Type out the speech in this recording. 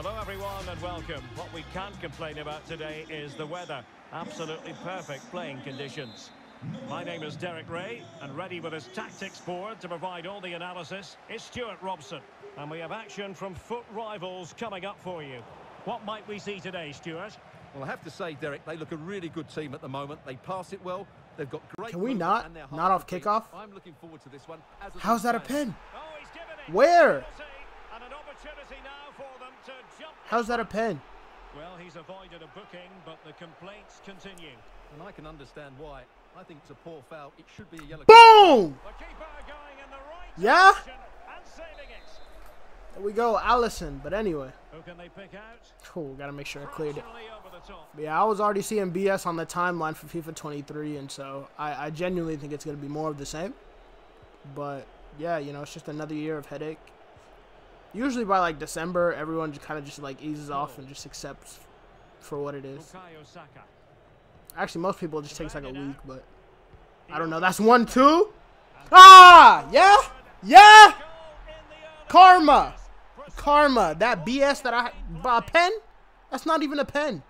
Hello, everyone, and welcome. What we can't complain about today is the weather. Absolutely perfect playing conditions. My name is Derek Rae, and ready with his tactics board to provide all the analysis is Stewart Robson. And we have action from foot rivals coming up for you. What might we see today, Stewart? Well, I have to say, Derek, they look a really good team at the moment. They pass it well. They've got great. Can we not- not off to beat. kickoff? I'm looking forward to this one. as a How's that a pin? Oh, he's given it. Where? How's that a pen? Well, he's avoided a booking, but the complaints continue. And I can understand why. I think it's a poor foul. It should be a yellow. Boom! The keeper going in the right Yeah? and saving it. There we go, Alisson. But anyway, Who can they pick out? cool. Gotta make sure I cleared it. Fractionally over the top. But yeah, I was already seeing BS on the timeline for FIFA 23, and so I, I genuinely think it's gonna be more of the same. But yeah, you know, it's just another year of headache. Usually by like December, everyone just kind of just like eases off and just accepts for what it is. Actually, most people it just takes like a week, but I don't know. That's one, two. Ah, yeah, yeah. Goal in the early Karma, karma. That BS that I, a pen. That's not even a pen.